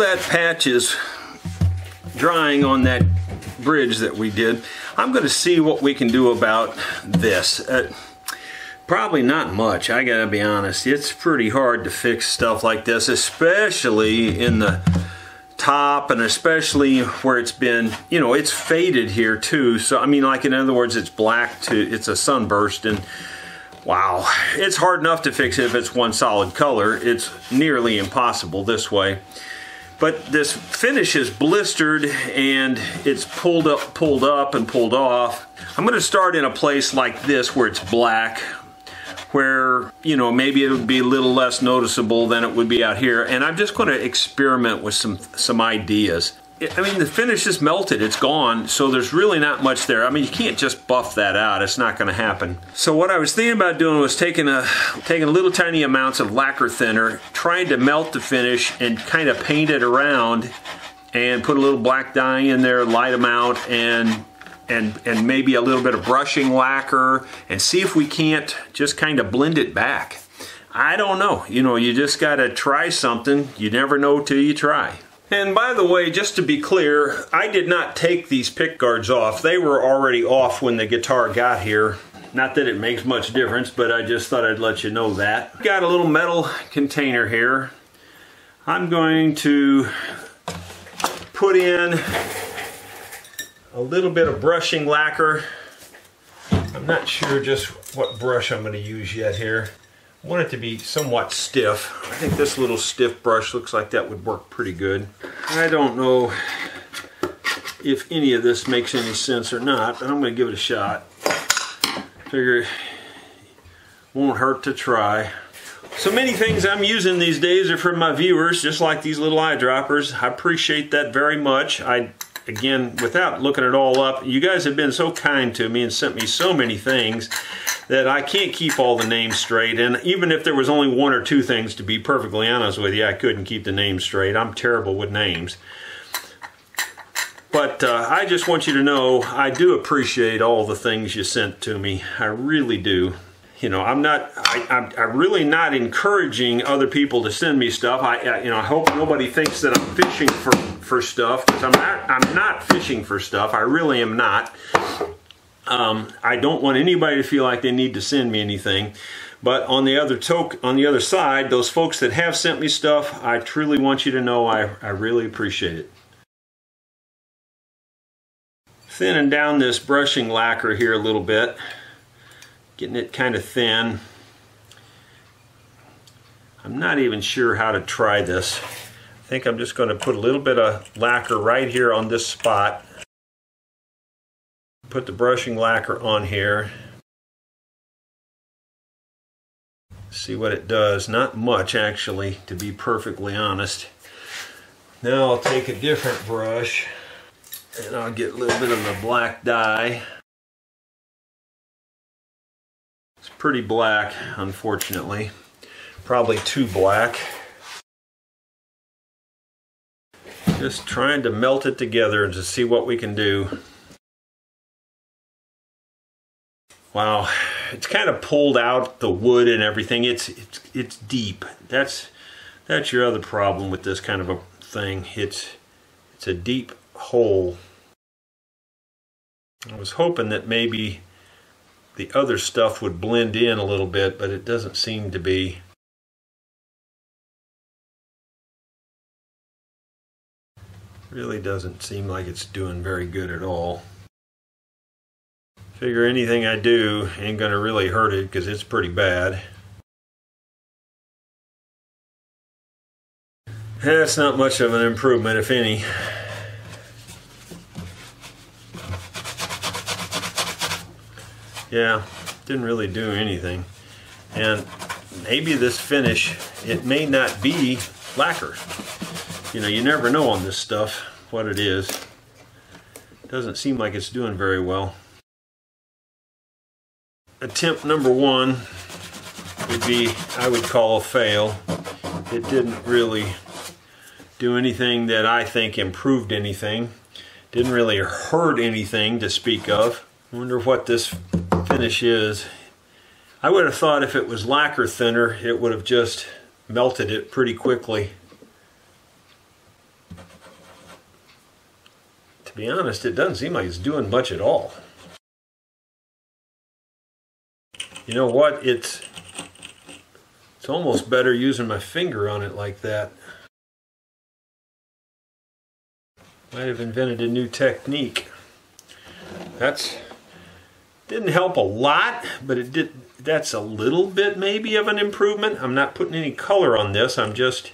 that patch is drying on that bridge that we did, I'm going to see what we can do about this. Uh, probably not much, I gotta be honest. It's pretty hard to fix stuff like this, especially in the top and especially where it's been, you know, it's faded here too. So, I mean, like in other words, it's black to, it's a sunburst and wow, it's hard enough to fix it if it's one solid color. It's nearly impossible this way. But this finish is blistered and it's pulled up, pulled up and pulled off. I'm gonna start in a place like this where it's black where, you know, maybe it would be a little less noticeable than it would be out here. And I'm just going to experiment with some, some ideas. I mean, the finish is melted, it's gone, so there's really not much there. I mean, you can't just buff that out, it's not gonna happen. So what I was thinking about doing was taking a taking little tiny amounts of lacquer thinner, trying to melt the finish and kind of paint it around and put a little black dye in there, light them out, and and, and maybe a little bit of brushing lacquer and see if we can't just kind of blend it back. I don't know. You know, you just got to try something. You never know till you try. And by the way, just to be clear, I did not take these pick guards off. They were already off when the guitar got here. Not that it makes much difference, but I just thought I'd let you know that. Got a little metal container here. I'm going to put in a little bit of brushing lacquer. I'm not sure just what brush I'm going to use yet here. I want it to be somewhat stiff. I think this little stiff brush looks like that would work pretty good. I don't know if any of this makes any sense or not, but I'm going to give it a shot. Figure it won't hurt to try. So many things I'm using these days are from my viewers, just like these little eyedroppers. I appreciate that very much. I again, without looking it all up, you guys have been so kind to me and sent me so many things that I can't keep all the names straight. And even if there was only one or two things, to be perfectly honest with you, I couldn't keep the names straight. I'm terrible with names. But uh, I just want you to know I do appreciate all the things you sent to me. I really do you know, I'm not, I, am really not encouraging other people to send me stuff. I, I, you know, I hope nobody thinks that I'm fishing for, for stuff because I'm not, I'm not fishing for stuff. I really am not. Um, I don't want anybody to feel like they need to send me anything. But on the other toke, on the other side, those folks that have sent me stuff, I truly want you to know I, I really appreciate it. Thinning down this brushing lacquer here a little bit getting it kind of thin. I'm not even sure how to try this. I think I'm just going to put a little bit of lacquer right here on this spot. Put the brushing lacquer on here. See what it does. Not much actually, to be perfectly honest. Now I'll take a different brush and I'll get a little bit of the black dye. Pretty black, unfortunately. Probably too black. Just trying to melt it together and to see what we can do. Wow, it's kind of pulled out the wood and everything. It's it's it's deep. That's that's your other problem with this kind of a thing. It's it's a deep hole. I was hoping that maybe the other stuff would blend in a little bit, but it doesn't seem to be. Really doesn't seem like it's doing very good at all. Figure anything I do ain't to really hurt it because it's pretty bad. That's not much of an improvement, if any. Yeah, didn't really do anything. And maybe this finish, it may not be lacquer. You know, you never know on this stuff what it is. Doesn't seem like it's doing very well. Attempt number one would be, I would call a fail. It didn't really do anything that I think improved anything. Didn't really hurt anything to speak of. Wonder what this finish is. I would have thought if it was lacquer thinner, it would have just melted it pretty quickly. to be honest, it doesn't seem like it's doing much at all. You know what? It's it's almost better using my finger on it like that. Might have invented a new technique. That's didn't help a lot, but it did that's a little bit maybe of an improvement. I'm not putting any color on this. I'm just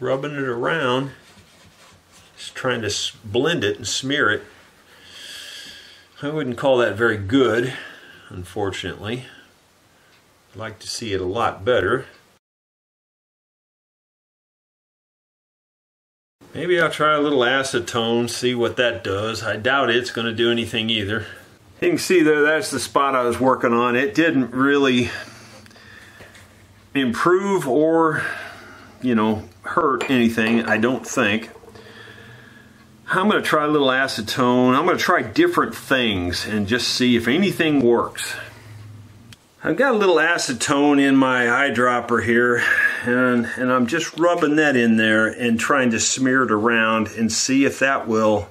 rubbing it around. Just trying to blend it and smear it. I wouldn't call that very good, unfortunately. I'd like to see it a lot better. Maybe I'll try a little acetone, see what that does. I doubt it's going to do anything either. You can see there, that's the spot I was working on. It didn't really improve or, you know, hurt anything, I don't think. I'm going to try a little acetone. I'm going to try different things and just see if anything works. I've got a little acetone in my eyedropper here and, and I'm just rubbing that in there and trying to smear it around and see if that will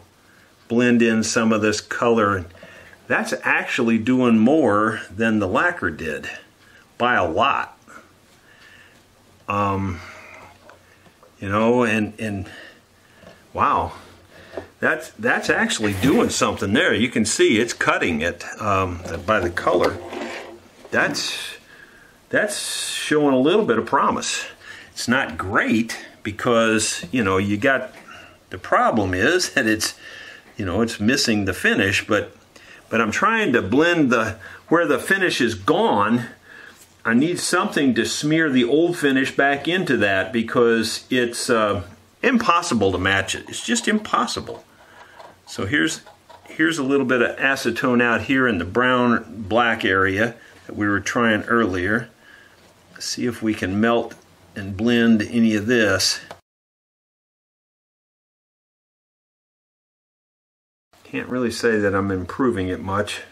blend in some of this color. That's actually doing more than the lacquer did by a lot. Um, you know, and, and wow, that's, that's actually doing something there. You can see it's cutting it um, by the color that's that's showing a little bit of promise. It's not great because you know you got the problem is that it's you know it's missing the finish, but but I'm trying to blend the where the finish is gone. I need something to smear the old finish back into that because it's uh, impossible to match it. It's just impossible. So here's here's a little bit of acetone out here in the brown black area that we were trying earlier. See if we can melt and blend any of this. Can't really say that I'm improving it much.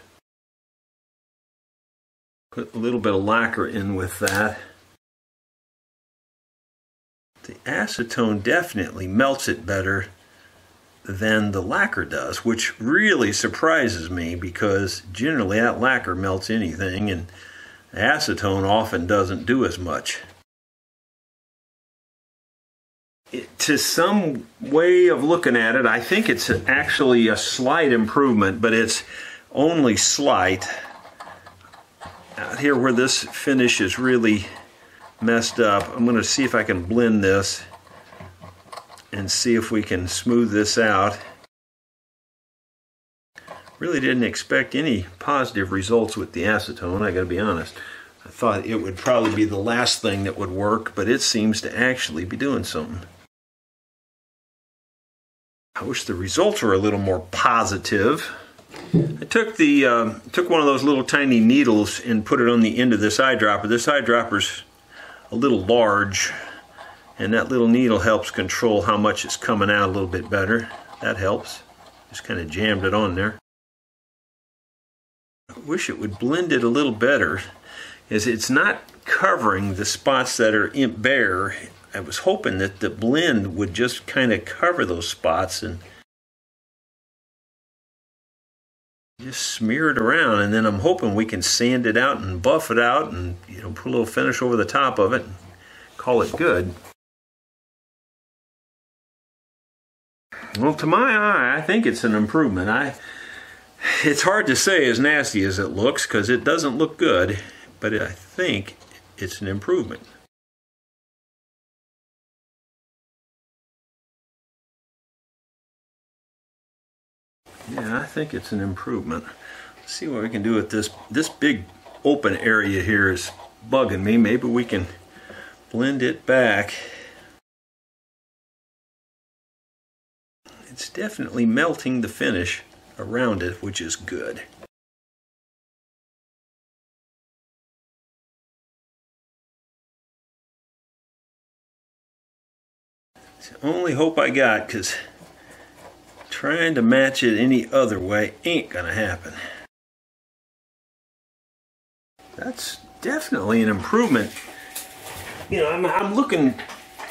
Put a little bit of lacquer in with that. The acetone definitely melts it better than the lacquer does, which really surprises me because generally that lacquer melts anything and acetone often doesn't do as much. It, to some way of looking at it, I think it's actually a slight improvement, but it's only slight. Out here where this finish is really messed up, I'm going to see if I can blend this and see if we can smooth this out. Really didn't expect any positive results with the acetone, I gotta be honest. I thought it would probably be the last thing that would work, but it seems to actually be doing something. I wish the results were a little more positive. I took the uh, took one of those little tiny needles and put it on the end of this eyedropper. This eyedropper's a little large, and that little needle helps control how much is coming out a little bit better. That helps. Just kind of jammed it on there. I wish it would blend it a little better as it's not covering the spots that are bare. I was hoping that the blend would just kind of cover those spots and just smear it around and then I'm hoping we can sand it out and buff it out and you know put a little finish over the top of it and call it good. Well, to my eye, I think it's an improvement. I, it's hard to say as nasty as it looks because it doesn't look good, but I think it's an improvement. Yeah, I think it's an improvement. Let's see what we can do with this. This big open area here is bugging me. Maybe we can blend it back. It's definitely melting the finish around it, which is good. It's the only hope I got because trying to match it any other way ain't gonna happen. That's definitely an improvement. You know, I'm, I'm looking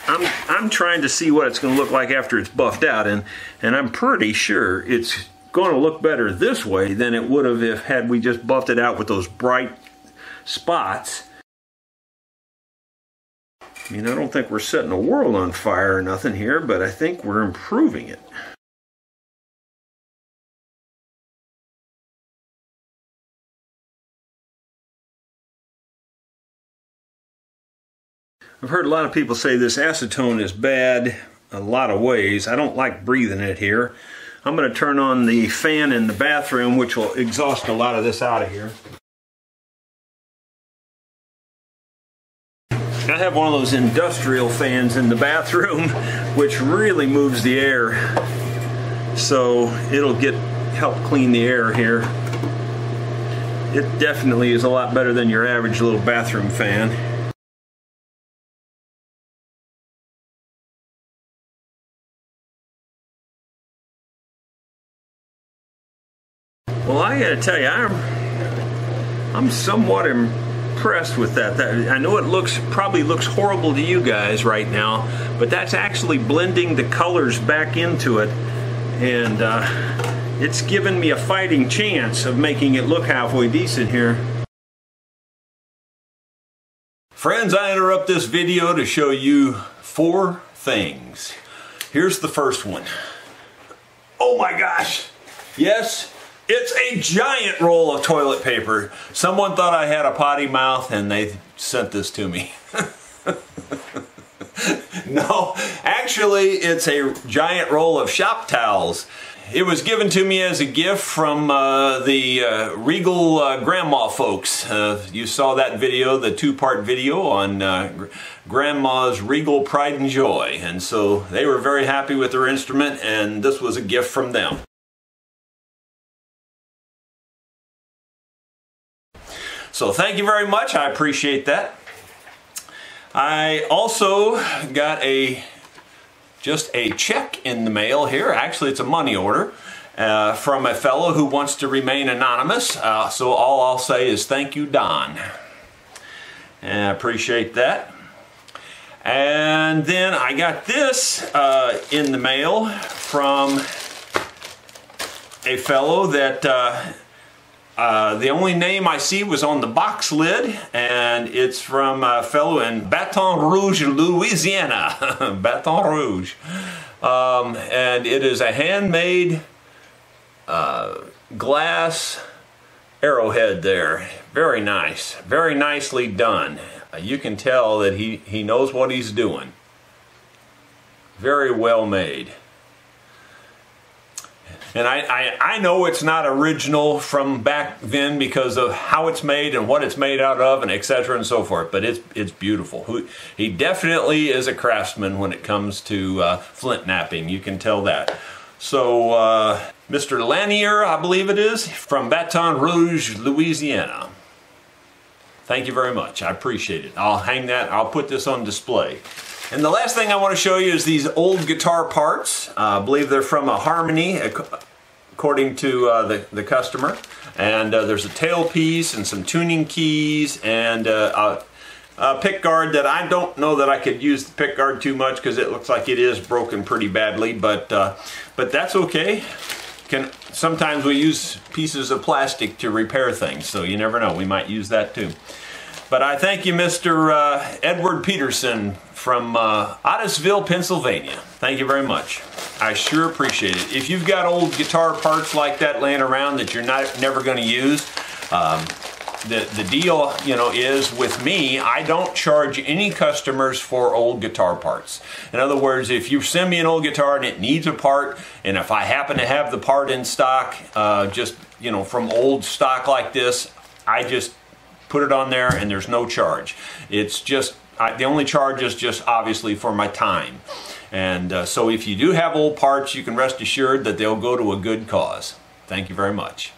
I'm I'm trying to see what it's going to look like after it's buffed out, and and I'm pretty sure it's going to look better this way than it would have if had we just buffed it out with those bright spots. I mean, I don't think we're setting the world on fire or nothing here, but I think we're improving it. I've heard a lot of people say this acetone is bad a lot of ways. I don't like breathing it here. I'm going to turn on the fan in the bathroom, which will exhaust a lot of this out of here. I have one of those industrial fans in the bathroom, which really moves the air. So it'll get help clean the air here. It definitely is a lot better than your average little bathroom fan. Well, I got to tell you, I'm I'm somewhat impressed with that. that. I know it looks probably looks horrible to you guys right now, but that's actually blending the colors back into it, and uh, it's given me a fighting chance of making it look halfway decent here. Friends, I interrupt this video to show you four things. Here's the first one. Oh my gosh. Yes, it's a giant roll of toilet paper. Someone thought I had a potty mouth and they sent this to me. no, actually it's a giant roll of shop towels. It was given to me as a gift from uh, the uh, Regal uh, Grandma folks. Uh, you saw that video, the two-part video on uh, Grandma's Regal Pride and Joy. And so they were very happy with their instrument and this was a gift from them. So thank you very much. I appreciate that. I also got a just a check in the mail here. Actually, it's a money order uh, from a fellow who wants to remain anonymous. Uh, so all I'll say is thank you, Don. And I appreciate that. And then I got this uh, in the mail from a fellow that uh, the only name I see was on the box lid, and it's from a fellow in Baton Rouge, Louisiana. Baton Rouge. Um, and it is a handmade uh, glass arrowhead there. Very nice. Very nicely done. Uh, you can tell that he, he knows what he's doing. Very well made. And I, I, I, know it's not original from back then because of how it's made and what it's made out of and etc. and so forth, but it's, it's beautiful. He definitely is a craftsman when it comes to uh, flint knapping. you can tell that. So uh, Mr. Lanier, I believe it is, from Baton Rouge, Louisiana. Thank you very much. I appreciate it. I'll hang that, I'll put this on display. And the last thing I want to show you is these old guitar parts. Uh, I believe they're from a Harmony, according to uh, the, the customer. And uh, there's a tailpiece and some tuning keys and uh, a, a pick guard that I don't know that I could use the pick guard too much because it looks like it is broken pretty badly, but, uh, but that's okay. Can, sometimes we use pieces of plastic to repair things, so you never know, we might use that too. But I thank you, Mr. Uh, Edward Peterson from uh, Pennsylvania. Thank you very much. I sure appreciate it. If you've got old guitar parts like that laying around that you're not never going to use, um, the, the deal, you know, is with me, I don't charge any customers for old guitar parts. In other words, if you send me an old guitar and it needs a part, and if I happen to have the part in stock, uh, just, you know, from old stock like this, I just put it on there and there's no charge. It's just, I, the only charge is just obviously for my time. And uh, so if you do have old parts, you can rest assured that they'll go to a good cause. Thank you very much.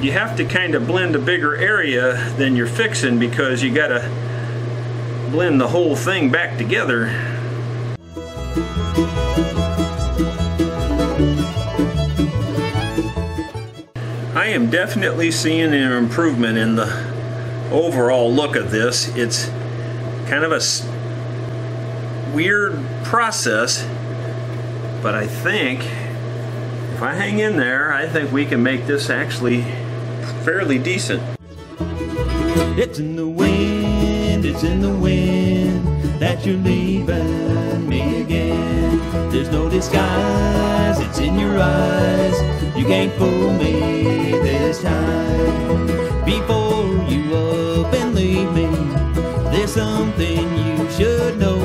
You have to kind of blend a bigger area than you're fixing because you got to blend the whole thing back together. I am definitely seeing an improvement in the overall look of this. It's kind of a weird process, but I think if I hang in there, I think we can make this actually fairly decent. It's in the wind, it's in the wind that you're leaving me again. There's no disguise, it's in your eyes. You can't fool me this time. Before you up and leave me, there's something you should know.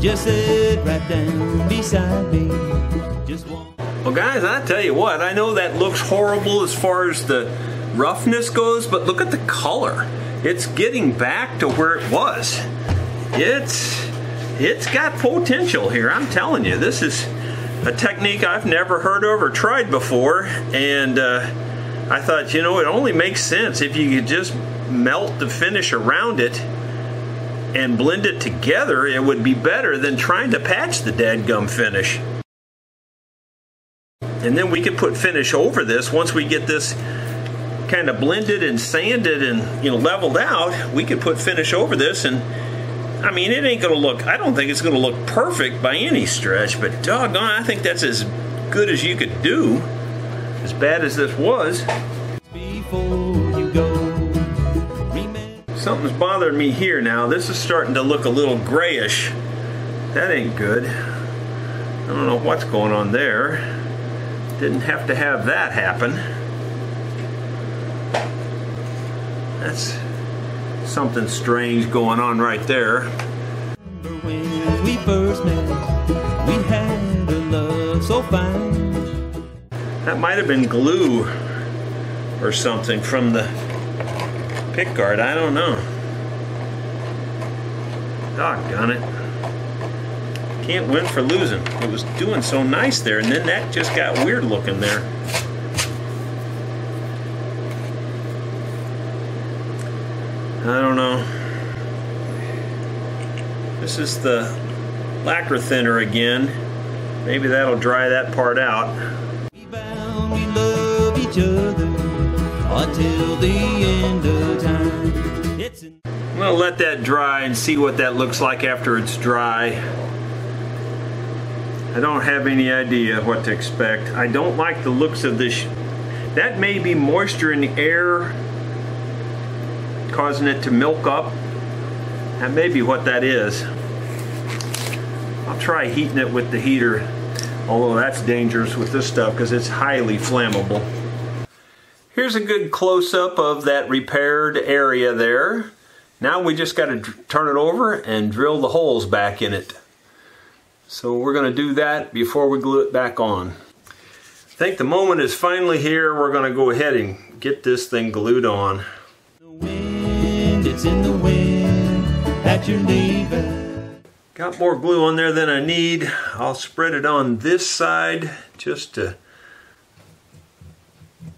Just sit right down beside me. Just. Well, guys, I tell you what, I know that looks horrible as far as the roughness goes, but look at the color. It's getting back to where it was. It's it's got potential here. I'm telling you, this is a technique I've never heard of or tried before, and uh, I thought, you know, it only makes sense if you could just melt the finish around it and blend it together. It would be better than trying to patch the dadgum finish. And then we could put finish over this once we get this kind of blended and sanded and you know leveled out. We could put finish over this and I mean it ain't gonna look I don't think it's gonna look perfect by any stretch, but doggone I think that's as good as you could do. As bad as this was. Something's bothering me here now. This is starting to look a little grayish. That ain't good. I don't know what's going on there. Didn't have to have that happen. That's something strange going on right there. When we first met, we had a love so fine. That might have been glue or something from the pick guard. I don't know. Doggone it. Can't win for losing. It was doing so nice there, and then that just got weird looking there. I don't know. This is the lacquer thinner again. Maybe that'll dry that part out. Each other until the end of time. It's in I'm gonna let that dry and see what that looks like after it's dry. I don't have any idea what to expect. I don't like the looks of this. That may be moisture in the air causing it to milk up. That may be what that is. I'll try heating it with the heater, although that's dangerous with this stuff because it's highly flammable. Here's a good close-up of that repaired area there. Now we just got to turn it over and drill the holes back in it. So we're going to do that before we glue it back on. I think the moment is finally here. We're going to go ahead and get this thing glued on. the wind, it's in the wind that you're leaving. Got more glue on there than I need. I'll spread it on this side just to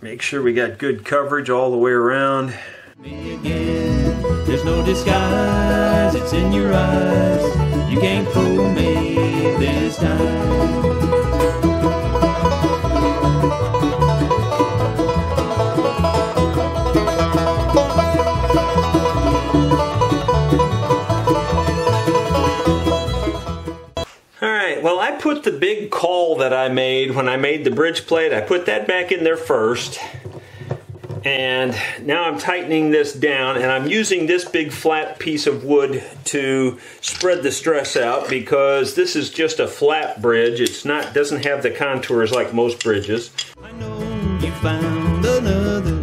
make sure we got good coverage all the way around. There's no disguise, it's in your eyes. You can't fool me this time. I put the big caul that I made when I made the bridge plate, I put that back in there first. And now I'm tightening this down and I'm using this big flat piece of wood to spread the stress out because this is just a flat bridge. It's not doesn't have the contours like most bridges. I know you found another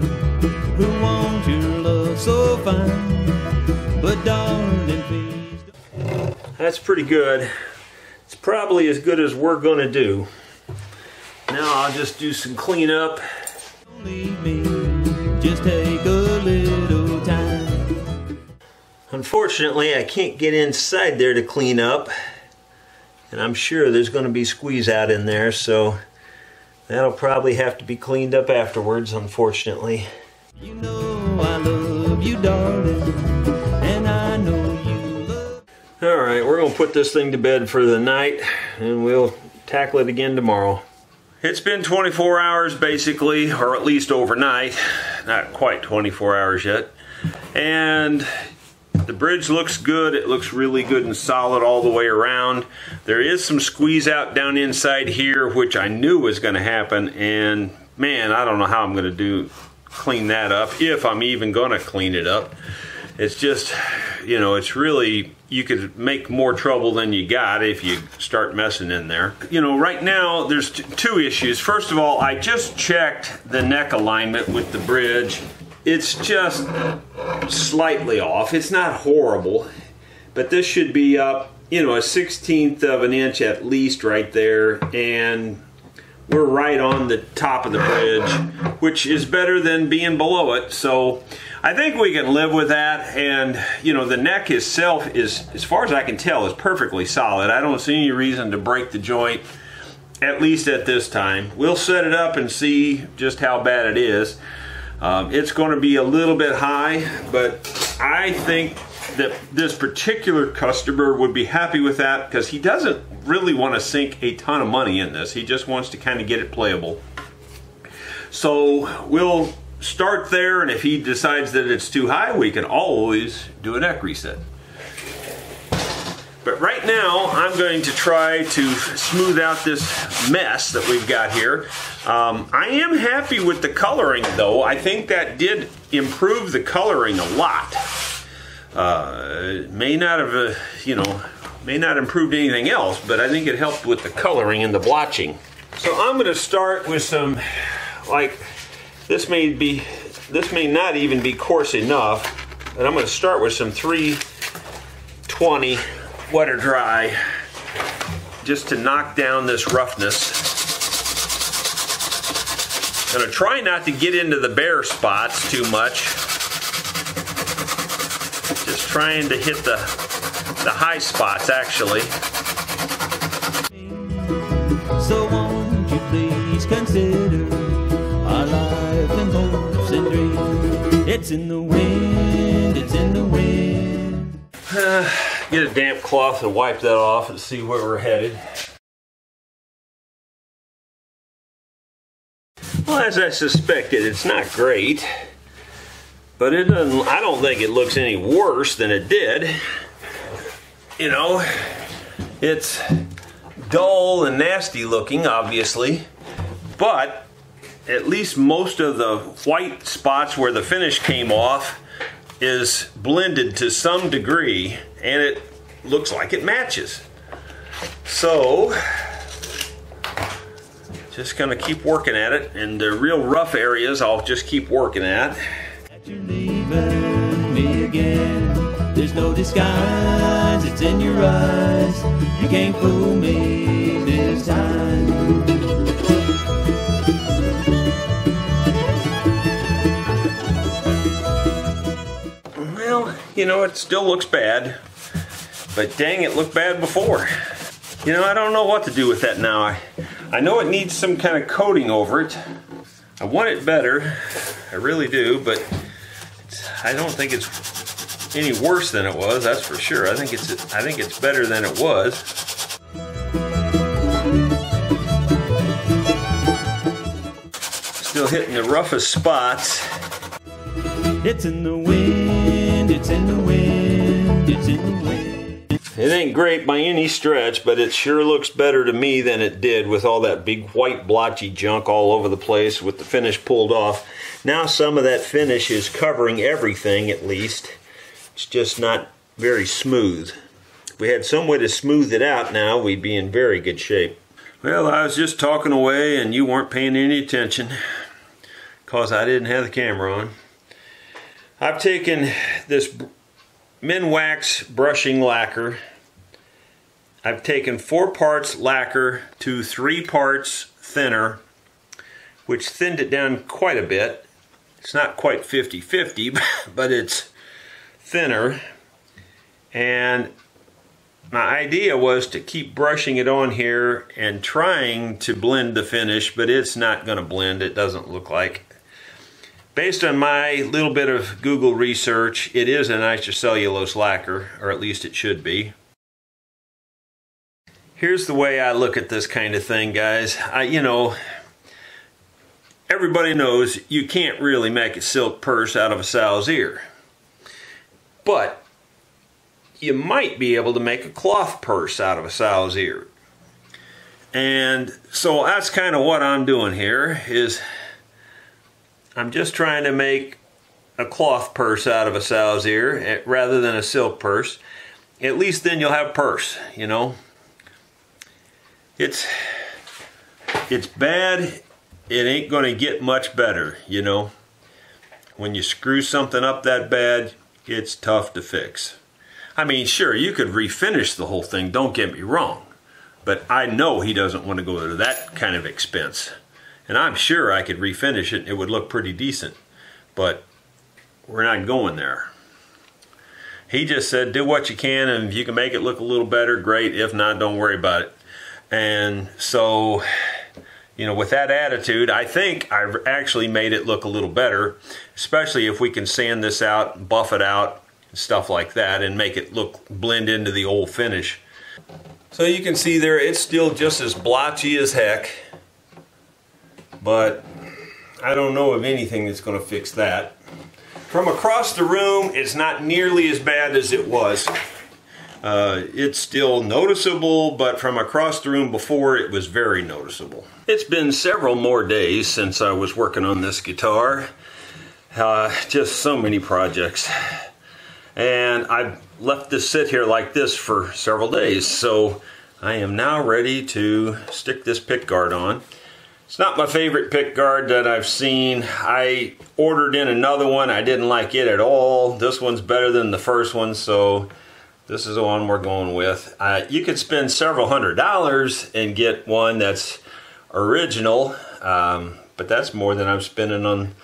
who wants your love so fine. But darling, please That's pretty good. It's probably as good as we're going to do. Now I'll just do some cleanup. leave me. Just take a little time. Unfortunately, I can't get inside there to clean up. And I'm sure there's going to be squeeze out in there, so that'll probably have to be cleaned up afterwards, unfortunately. You know I love you, darling. All right, we're going to put this thing to bed for the night, and we'll tackle it again tomorrow. It's been 24 hours basically, or at least overnight. Not quite 24 hours yet. And the bridge looks good. It looks really good and solid all the way around. There is some squeeze out down inside here, which I knew was going to happen. And man, I don't know how I'm going to do clean that up, if I'm even going to clean it up. It's just, you know, it's really, you could make more trouble than you got if you start messing in there. You know, right now there's two issues. First of all, I just checked the neck alignment with the bridge. It's just slightly off. It's not horrible, but this should be up, you know, a 16th of an inch at least right there. And we're right on the top of the bridge, which is better than being below it. So I think we can live with that. And, you know, the neck itself is, as far as I can tell, is perfectly solid. I don't see any reason to break the joint, at least at this time. We'll set it up and see just how bad it is. Um, it's going to be a little bit high, but I think that this particular customer would be happy with that because he doesn't really want to sink a ton of money in this. He just wants to kind of get it playable. So we'll start there, and if he decides that it's too high, we can always do a neck reset. But right now, I'm going to try to smooth out this mess that we've got here. Um, I am happy with the coloring, though. I think that did improve the coloring a lot. Uh, may not have, uh, you know, may not improved anything else, but I think it helped with the coloring and the blotching. So I'm going to start with some, like, this may be, this may not even be coarse enough, and I'm going to start with some 320 wet or dry, just to knock down this roughness. I'm going to try not to get into the bare spots too much. Trying to hit the the high spots actually. So won't you please consider our life and hopes and dreams? It's in the wind, it's in the wind. Get a damp cloth and wipe that off and see where we're headed. Well, as I suspected, it's not great, but it doesn't. I don't think it looks any worse than it did you know, it's dull and nasty looking, obviously, but at least most of the white spots where the finish came off is blended to some degree and it looks like it matches. So, just gonna keep working at it and the real rough areas I'll just keep working at. There's no disguise, it's in your eyes. You can't fool me this time. Well, you know, it still looks bad. But dang, it looked bad before. You know, I don't know what to do with that now. I, I know it needs some kind of coating over it. I want it better. I really do, but I don't think it's any worse than it was, that's for sure. I think it's I think it's better than it was. Still hitting the roughest spots. It's in the wind, it's in the wind, it's in the wind. It ain't great by any stretch, but it sure looks better to me than it did with all that big white blotchy junk all over the place with the finish pulled off. Now some of that finish is covering everything at least. It's just not very smooth. If we had some way to smooth it out now, we'd be in very good shape. Well, I was just talking away and you weren't paying any attention because I didn't have the camera on. I've taken this Minwax brushing lacquer. I've taken four parts lacquer to three parts thinner, which thinned it down quite a bit. It's not quite 50-50, but it's thinner and my idea was to keep brushing it on here and trying to blend the finish but it's not going to blend it doesn't look like based on my little bit of Google research it is a nitrocellulose lacquer or at least it should be. Here's the way I look at this kind of thing guys. I you know everybody knows you can't really make a silk purse out of a sow's ear. But you might be able to make a cloth purse out of a sow's ear. And so that's kind of what I'm doing here is I'm just trying to make a cloth purse out of a sow's ear eh, rather than a silk purse. At least then you'll have a purse, you know. It's it's bad. It ain't going to get much better, you know. When you screw something up that bad, it's tough to fix. I mean, sure, you could refinish the whole thing, don't get me wrong. But I know he doesn't want to go to that kind of expense. And I'm sure I could refinish it, it would look pretty decent. But we're not going there. He just said, do what you can, and if you can make it look a little better, great. If not, don't worry about it. And so, you know, with that attitude, I think I've actually made it look a little better, especially if we can sand this out, buff it out, stuff like that, and make it look blend into the old finish. So you can see there, it's still just as blotchy as heck, but I don't know of anything that's going to fix that. From across the room, it's not nearly as bad as it was. Uh, it's still noticeable, but from across the room before, it was very noticeable. It's been several more days since I was working on this guitar. Uh, just so many projects. And I've left this sit here like this for several days, so I am now ready to stick this pick guard on. It's not my favorite pick guard that I've seen. I ordered in another one. I didn't like it at all. This one's better than the first one, so this is the one we're going with. Uh, you could spend several hundred dollars and get one that's original, um, but that's more than I'm spending on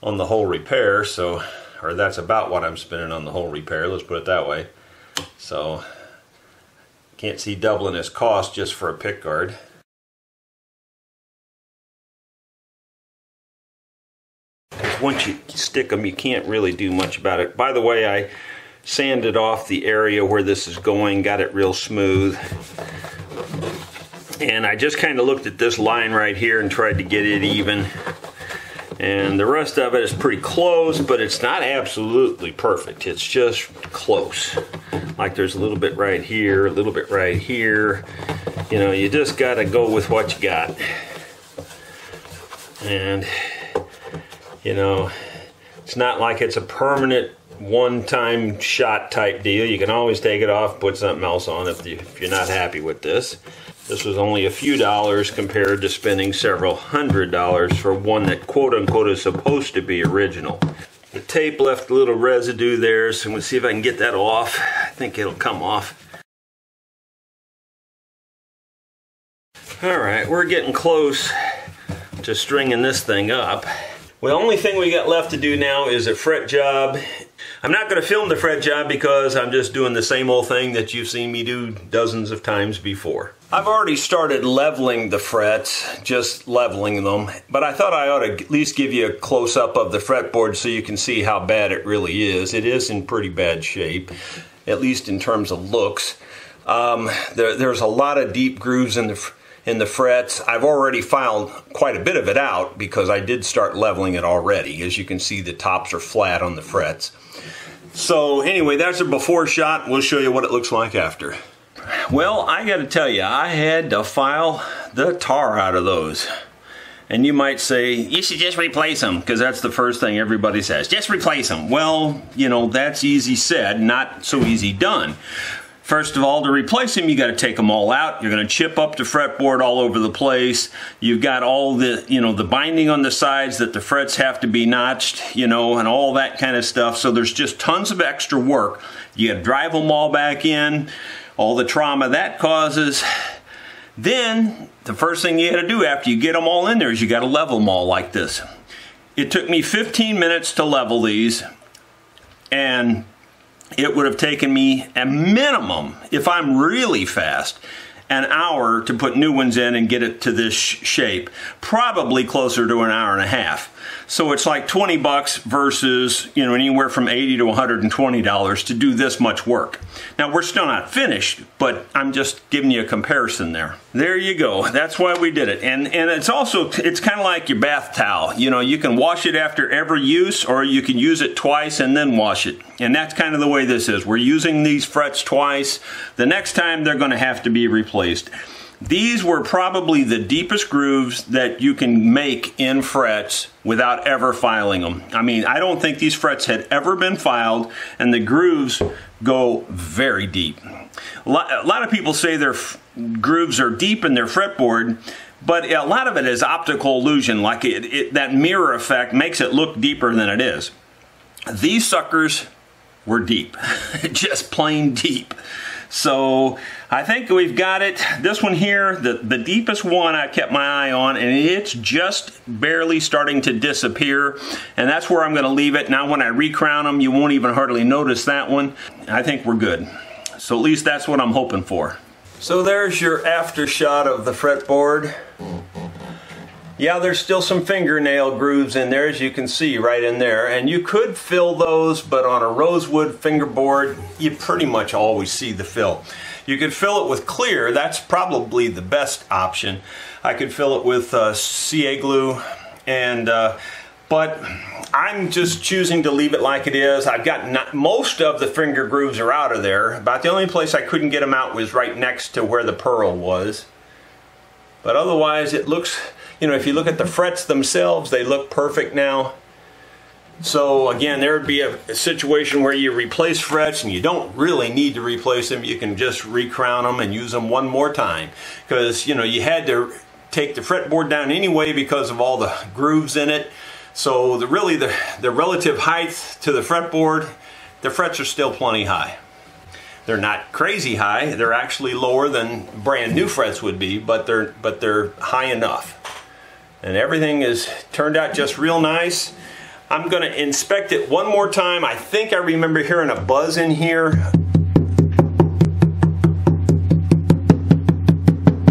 on the whole repair. So, or that's about what I'm spending on the whole repair. Let's put it that way. So, can't see doubling his cost just for a pick guard. Once you stick them, you can't really do much about it. By the way, I sanded off the area where this is going, got it real smooth. And I just kind of looked at this line right here and tried to get it even. And the rest of it is pretty close, but it's not absolutely perfect. It's just close. Like there's a little bit right here, a little bit right here. You know, you just got to go with what you got. And, you know, it's not like it's a permanent one-time shot type deal. You can always take it off, put something else on if, you, if you're not happy with this. This was only a few dollars compared to spending several hundred dollars for one that quote-unquote is supposed to be original. The tape left a little residue there, so I'm going to see if I can get that off. I think it'll come off. Alright, we're getting close to stringing this thing up. Well, the only thing we got left to do now is a fret job I'm not going to film the fret job because I'm just doing the same old thing that you've seen me do dozens of times before. I've already started leveling the frets, just leveling them, but I thought I ought to at least give you a close-up of the fretboard so you can see how bad it really is. It is in pretty bad shape, at least in terms of looks. Um, there, there's a lot of deep grooves in the in the frets. I've already filed quite a bit of it out because I did start leveling it already. As you can see, the tops are flat on the frets. So anyway, that's a before shot. We'll show you what it looks like after. Well, I got to tell you, I had to file the tar out of those. And you might say, you should just replace them, because that's the first thing everybody says. Just replace them. Well, you know, that's easy said, not so easy done. First of all, to replace them, you got to take them all out. You're going to chip up the fretboard all over the place. You've got all the, you know, the binding on the sides that the frets have to be notched, you know, and all that kind of stuff. So there's just tons of extra work. You got to drive them all back in, all the trauma that causes. Then, the first thing you got to do after you get them all in there is you got to level them all like this. It took me 15 minutes to level these, and it would have taken me a minimum, if I'm really fast, an hour to put new ones in and get it to this shape. Probably closer to an hour and a half. So it's like 20 bucks versus, you know, anywhere from 80 to 120 dollars to do this much work. Now we're still not finished, but I'm just giving you a comparison there. There you go. That's why we did it. And and it's also it's kind of like your bath towel. You know, you can wash it after every use or you can use it twice and then wash it. And that's kind of the way this is. We're using these frets twice. The next time they're going to have to be replaced. These were probably the deepest grooves that you can make in frets without ever filing them. I mean, I don't think these frets had ever been filed, and the grooves go very deep. A lot, of people say their grooves are deep in their fretboard, but a lot of it is optical illusion, like it, it, that mirror effect makes it look deeper than it is. These suckers were deep, just plain deep. So I think we've got it. This one here, the, the deepest one I kept my eye on, and it's just barely starting to disappear. And that's where I'm going to leave it. Now when I recrown them, you won't even hardly notice that one. I think we're good. So at least that's what I'm hoping for. So there's your after shot of the fretboard. Yeah, there's still some fingernail grooves in there, as you can see right in there. And you could fill those, but on a rosewood fingerboard, you pretty much always see the fill. You could fill it with clear. That's probably the best option. I could fill it with uh, CA glue, and uh, but I'm just choosing to leave it like it is. I've got not, most of the finger grooves are out of there. About the only place I couldn't get them out was right next to where the pearl was. But otherwise, it looks you know, if you look at the frets themselves, they look perfect now. So again, there would be a, a, situation where you replace frets and you don't really need to replace them. You can just recrown them and use them one more time. Because, you know, you had to take the fretboard down anyway because of all the grooves in it. So the really the, the relative height to the fretboard, the frets are still plenty high. They're not crazy high. They're actually lower than brand new frets would be, but they're but they're high enough and everything is turned out just real nice. I'm going to inspect it one more time. I think I remember hearing a buzz in here.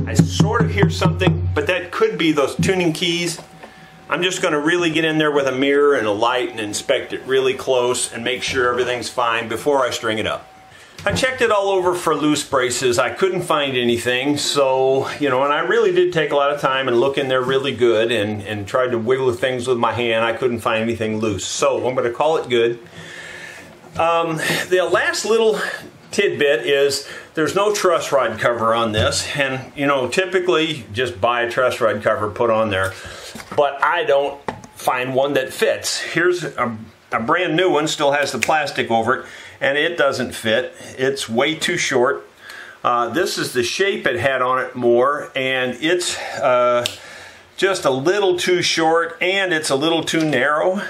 I sort of hear something, but that could be those tuning keys. I'm just going to really get in there with a mirror and a light and inspect it really close and make sure everything's fine before I string it up. I checked it all over for loose braces. I couldn't find anything. So, you know, and I really did take a lot of time and look in there really good and, and tried to wiggle things with my hand. I couldn't find anything loose. So I'm going to call it good. Um, the last little tidbit is there's no truss rod cover on this. And, you know, typically just buy a truss rod cover, put on there. But I don't find one that fits. Here's a, a brand new one, still has the plastic over it and it doesn't fit. It's way too short. Uh, this is the shape it had on it more, and it's uh, just a little too short and it's a little too narrow.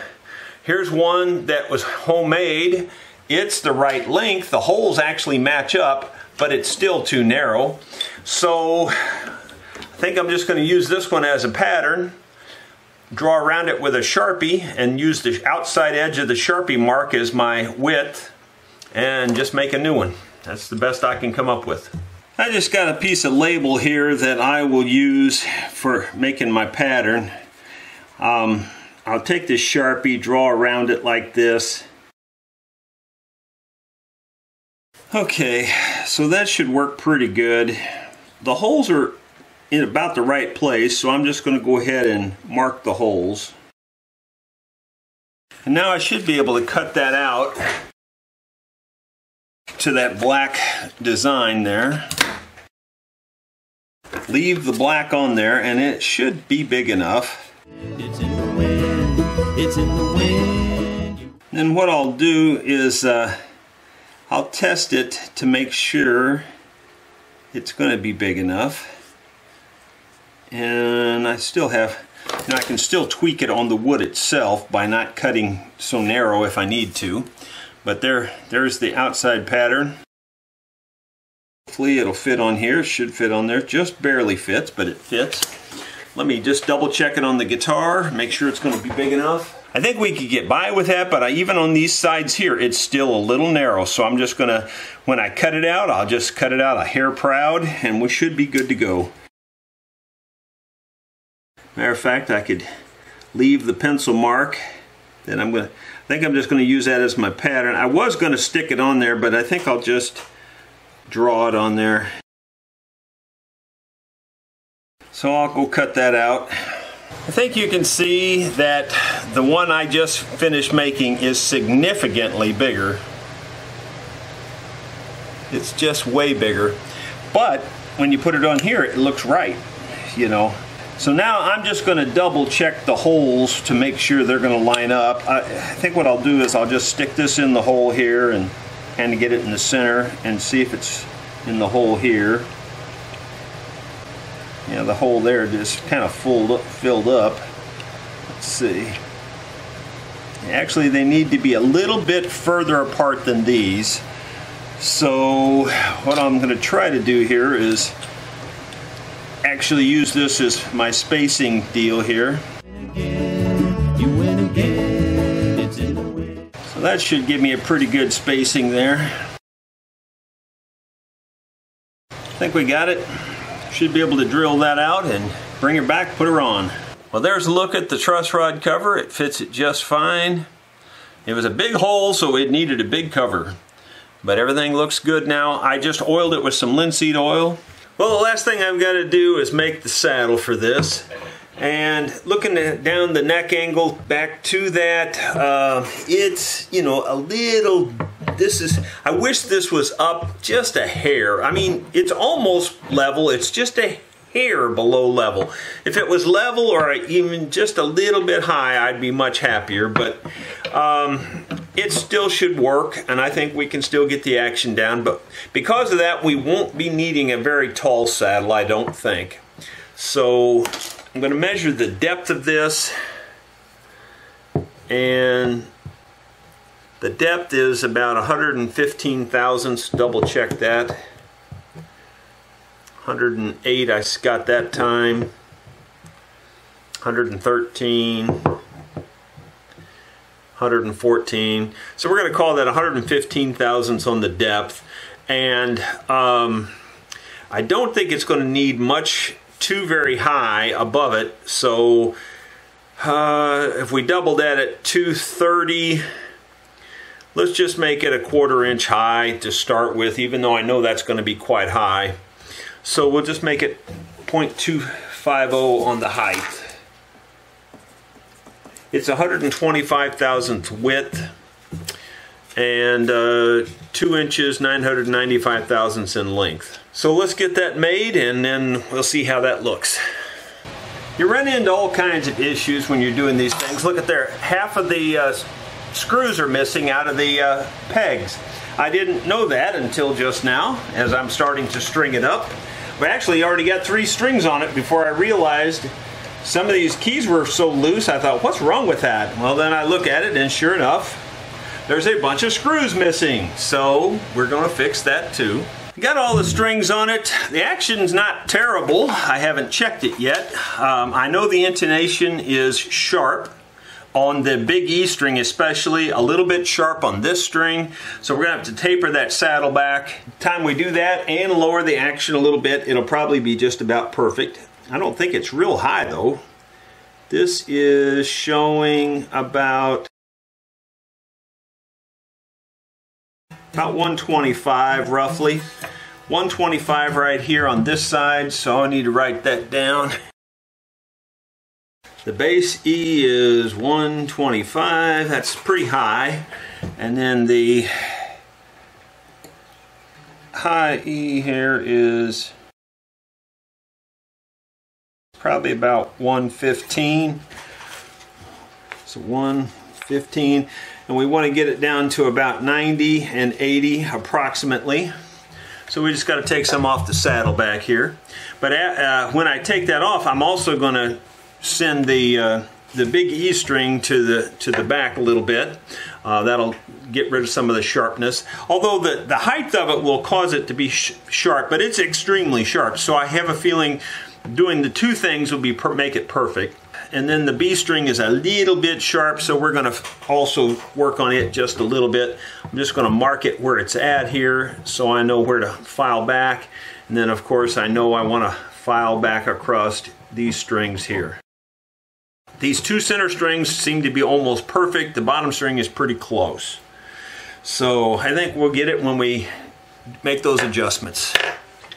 Here's one that was homemade. It's the right length. The holes actually match up, but it's still too narrow. So I think I'm just going to use this one as a pattern draw around it with a Sharpie and use the outside edge of the Sharpie mark as my width and just make a new one. That's the best I can come up with. I just got a piece of label here that I will use for making my pattern. Um, I'll take this Sharpie, draw around it like this. Okay, so that should work pretty good. The holes are in about the right place, so I'm just going to go ahead and mark the holes. And now I should be able to cut that out to that black design there. Leave the black on there and it should be big enough. It's in the wind, it's in the wind. And what I'll do is uh, I'll test it to make sure it's going to be big enough. And I still have, know, I can still tweak it on the wood itself by not cutting so narrow if I need to. But there, there's the outside pattern. Hopefully it'll fit on here, should fit on there, just barely fits, but it fits. Let me just double check it on the guitar, make sure it's gonna be big enough. I think we could get by with that, but I, even on these sides here, it's still a little narrow. So I'm just gonna, when I cut it out, I'll just cut it out a hair proud and we should be good to go. Matter of fact, I could leave the pencil mark. Then I'm gonna, think I'm just gonna use that as my pattern. I was gonna stick it on there, but I think I'll just draw it on there. So I'll go cut that out. I think you can see that the one I just finished making is significantly bigger. It's just way bigger. But when you put it on here, it looks right, you know. So now I'm just going to double check the holes to make sure they're going to line up. I, I think what I'll do is I'll just stick this in the hole here and kind of get it in the center and see if it's in the hole here. Know, the hole there just kind of filled up, filled up. Let's see. Actually, they need to be a little bit further apart than these. So what I'm going to try to do here is actually use this as my spacing deal here. So that should give me a pretty good spacing there. I think we got it. Should be able to drill that out and bring her back, put her on. Well, there's a look at the truss rod cover. It fits it just fine. It was a big hole, so it needed a big cover but everything looks good now. I just oiled it with some linseed oil. Well, the last thing I've got to do is make the saddle for this. And looking down the neck angle back to that, uh, it's, you know, a little, this is, I wish this was up just a hair. I mean, it's almost level, it's just a hair below level. If it was level or even just a little bit high, I'd be much happier, but um, it still should work, and I think we can still get the action down, but because of that, we won't be needing a very tall saddle, I don't think. So I'm going to measure the depth of this, and the depth is about 115 thousandths, double check that. 108 I got that time. 113. 114. So we're going to call that 115 thousandths on the depth. And um, I don't think it's going to need much too very high above it. So uh, if we double that at 230, let's just make it a quarter inch high to start with, even though I know that's going to be quite high. So we'll just make it 0.250 on the height. It's 125 thousandth width and uh, 2 inches 995 thousandths in length. So let's get that made and then we'll see how that looks. You run into all kinds of issues when you're doing these things. Look at there, half of the uh, screws are missing out of the uh, pegs. I didn't know that until just now as I'm starting to string it up. We actually already got three strings on it before I realized some of these keys were so loose I thought what's wrong with that? Well then I look at it and sure enough there's a bunch of screws missing. So we're gonna fix that too. Got all the strings on it. The action's not terrible. I haven't checked it yet. Um, I know the intonation is sharp on the big E string especially, a little bit sharp on this string. So we're gonna have to taper that saddle back. Time we do that and lower the action a little bit, it'll probably be just about perfect. I don't think it's real high though. This is showing about about 125 roughly. 125 right here on this side, so I need to write that down. The bass E is 125, that's pretty high. And then the high E here is probably about 115. So 115. And we want to get it down to about 90 and 80 approximately. So we just got to take some off the saddle back here. But uh, when I take that off, I'm also going to send the uh, the big E string to the to the back a little bit. Uh, that'll get rid of some of the sharpness. Although the, the height of it will cause it to be sh sharp, but it's extremely sharp. So I have a feeling doing the two things will be make it perfect. And then the B string is a little bit sharp, so we're going to also work on it just a little bit. I'm just going to mark it where it's at here so I know where to file back. And then of course I know I want to file back across these strings here. These two center strings seem to be almost perfect. The bottom string is pretty close. So I think we'll get it when we make those adjustments.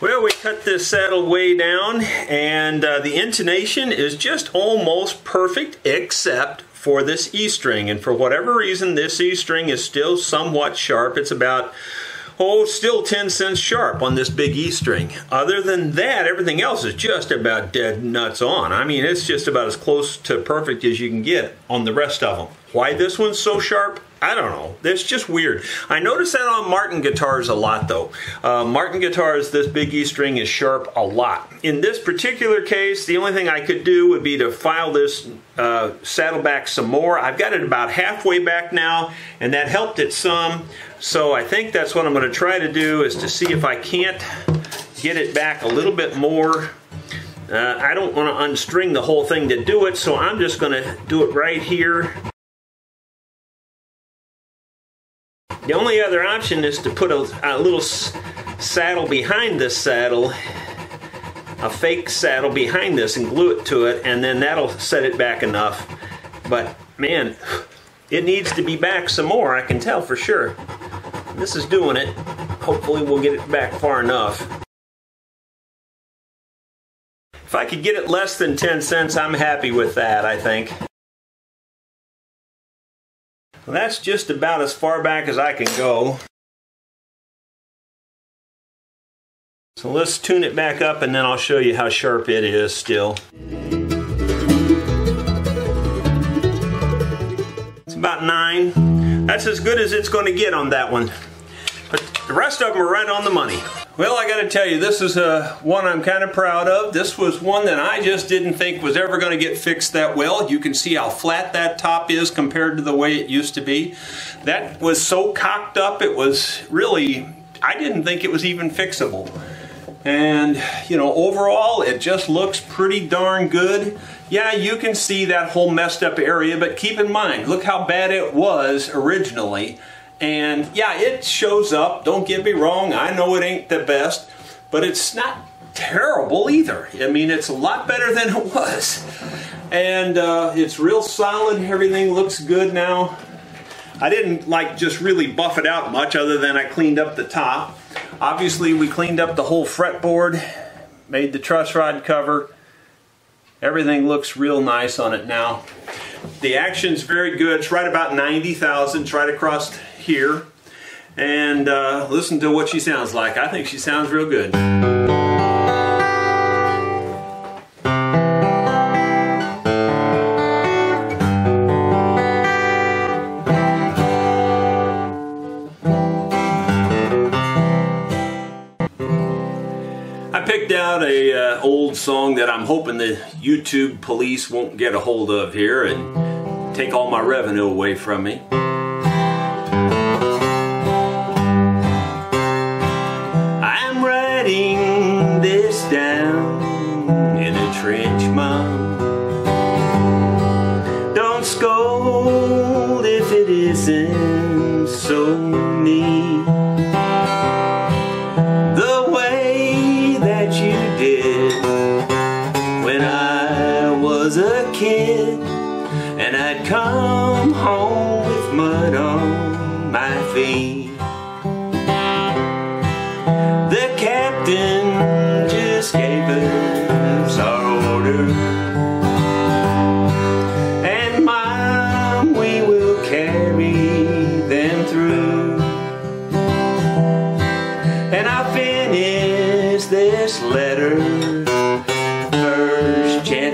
Well, we cut this saddle way down and uh, the intonation is just almost perfect except for this E string. And for whatever reason, this E string is still somewhat sharp. It's about oh, still 10 cents sharp on this big E string. Other than that, everything else is just about dead nuts on. I mean, it's just about as close to perfect as you can get on the rest of them. Why this one's so sharp? I don't know. It's just weird. I notice that on Martin guitars a lot, though. Uh, Martin guitars, this big E string is sharp a lot. In this particular case, the only thing I could do would be to file this uh, saddle back some more. I've got it about halfway back now, and that helped it some. So I think that's what I'm going to try to do is to see if I can't get it back a little bit more. Uh, I don't want to unstring the whole thing to do it, so I'm just going to do it right here. The only other option is to put a, a little saddle behind this saddle, a fake saddle behind this and glue it to it and then that'll set it back enough. But man, it needs to be back some more, I can tell for sure. This is doing it. Hopefully we'll get it back far enough. If I could get it less than 10 cents, I'm happy with that, I think. Well, that's just about as far back as I can go. So let's tune it back up and then I'll show you how sharp it is still. It's about nine. That's as good as it's going to get on that one. But the rest of them are right on the money. Well, I got to tell you, this is a one I'm kind of proud of. This was one that I just didn't think was ever going to get fixed that well. You can see how flat that top is compared to the way it used to be. That was so cocked up, it was really, I didn't think it was even fixable. And, you know, overall, it just looks pretty darn good. Yeah, you can see that whole messed up area, but keep in mind, look how bad it was originally. And yeah, it shows up. Don't get me wrong. I know it ain't the best, but it's not terrible either. I mean, it's a lot better than it was. And uh, it's real solid. Everything looks good now. I didn't like just really buff it out much other than I cleaned up the top. Obviously, we cleaned up the whole fretboard, made the truss rod cover. Everything looks real nice on it now. The action's very good. It's right about 90 thousandths right across here and uh, listen to what she sounds like. I think she sounds real good. I picked out a uh, old song that I'm hoping the YouTube police won't get a hold of here and take all my revenue away from me.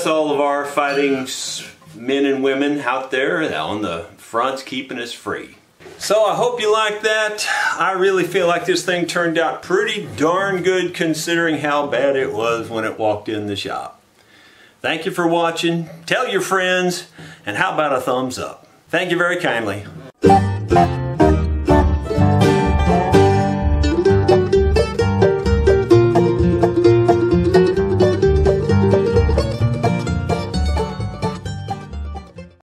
bless all of our fighting men and women out there on the fronts keeping us free. So I hope you like that. I really feel like this thing turned out pretty darn good considering how bad it was when it walked in the shop. Thank you for watching. Tell your friends, and how about a thumbs up? Thank you very kindly.